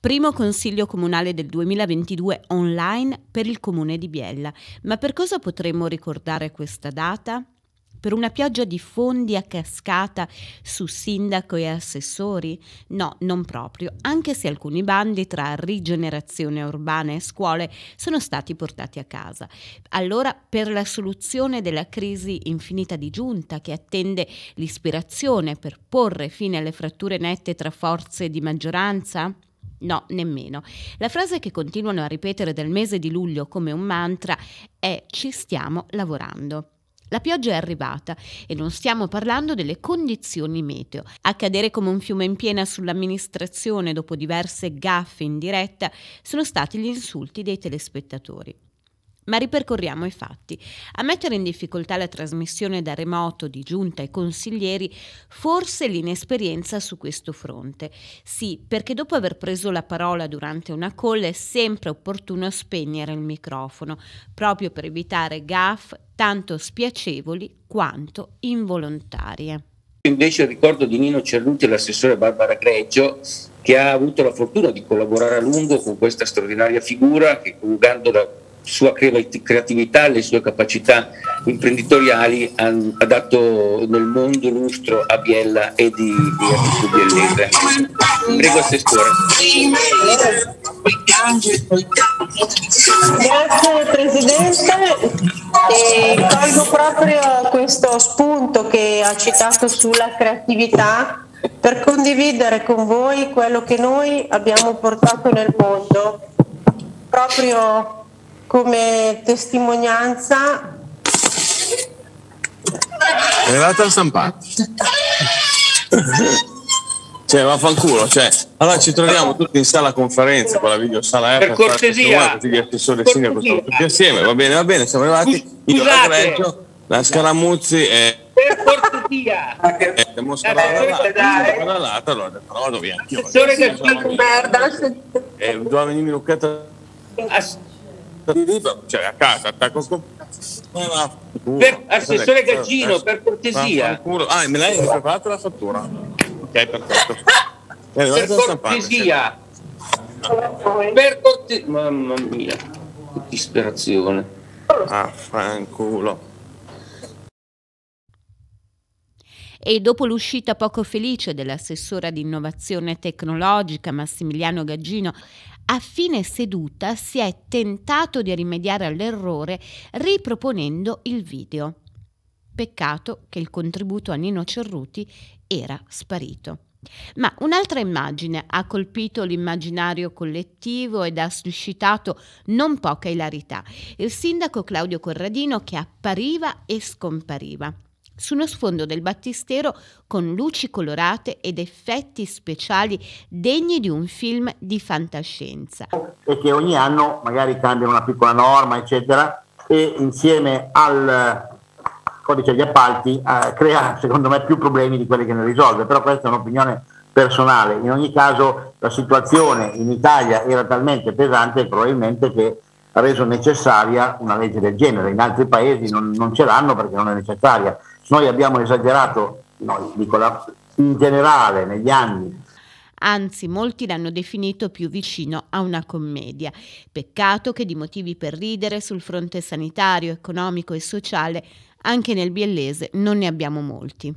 Primo consiglio comunale del 2022 online per il comune di Biella. Ma per cosa potremmo ricordare questa data? Per una pioggia di fondi a cascata su sindaco e assessori? No, non proprio, anche se alcuni bandi tra rigenerazione urbana e scuole sono stati portati a casa. Allora, per la soluzione della crisi infinita di giunta che attende l'ispirazione per porre fine alle fratture nette tra forze di maggioranza? No, nemmeno. La frase che continuano a ripetere dal mese di luglio come un mantra è ci stiamo lavorando. La pioggia è arrivata e non stiamo parlando delle condizioni meteo. Accadere come un fiume in piena sull'amministrazione dopo diverse gaffe in diretta sono stati gli insulti dei telespettatori. Ma ripercorriamo i fatti. A mettere in difficoltà la trasmissione da remoto di giunta e consiglieri forse l'inesperienza su questo fronte. Sì, perché dopo aver preso la parola durante una call è sempre opportuno spegnere il microfono, proprio per evitare gaff tanto spiacevoli quanto involontarie. Invece ricordo di Nino Cerruti e l'assessore Barbara Greggio che ha avuto la fortuna di collaborare a lungo con questa straordinaria figura che coniugando la sua creatività le sue capacità imprenditoriali ha, ha dato nel mondo lustro a Biella e di, di Arturo Biellese. Prego Assessore. Grazie Presidente, e colgo proprio questo spunto che ha citato sulla creatività per condividere con voi quello che noi abbiamo portato nel mondo proprio come testimonianza. È arrivata il stampante cioè vaffanculo cioè. Allora ci troviamo tutti in sala conferenza con la videosala eh, per cortesia. tutti gli assessori e sindaco tutti assieme va bene va bene siamo arrivati. Io la Greggio la Scaramuzzi e per cortesia. eh, siamo scaravallati allora ho detto no vado via. assessore Gattino merda e doveva venire Lucchetta cioè a casa attacco con per, assessore Gaggino per cortesia. Ah me l'hai preparato la fattura? Ok perfetto. Per cortesia. per cortesia mamma mia che disperazione. Ah fanculo e dopo l'uscita poco felice dell'assessora di innovazione tecnologica Massimiliano Gaggino, a fine seduta si è tentato di rimediare all'errore riproponendo il video. Peccato che il contributo a Nino Cerruti era sparito. Ma un'altra immagine ha colpito l'immaginario collettivo ed ha suscitato non poca ilarità. Il sindaco Claudio Corradino che appariva e scompariva su uno sfondo del battistero con luci colorate ed effetti speciali degni di un film di fantascienza. E che ogni anno magari cambia una piccola norma, eccetera, e insieme al codice degli appalti eh, crea secondo me più problemi di quelli che ne risolve, però questa è un'opinione personale. In ogni caso la situazione in Italia era talmente pesante probabilmente che ha reso necessaria una legge del genere, in altri paesi non, non ce l'hanno perché non è necessaria. Noi abbiamo esagerato, noi, dico la, in generale negli anni. Anzi, molti l'hanno definito più vicino a una commedia. Peccato che di motivi per ridere sul fronte sanitario, economico e sociale anche nel biellese non ne abbiamo molti.